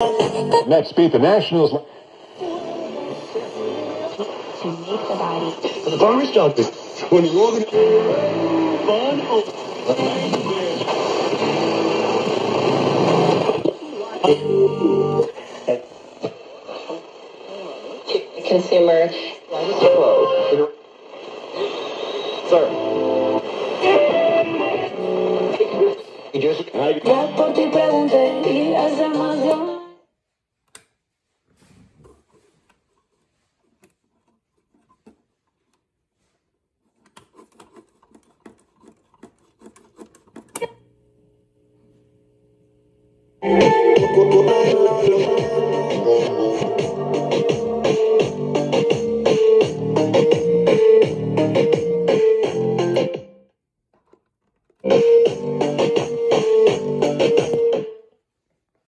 Next beat the Nationals. to make the body The farmer's doctor. When you walk in, fun. consumer Sir. You just.